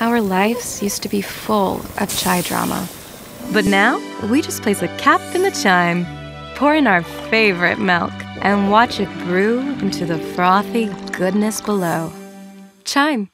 Our lives used to be full of chai drama. But now, we just place a cap in the chime, pour in our favorite milk, and watch it brew into the frothy goodness below. Chime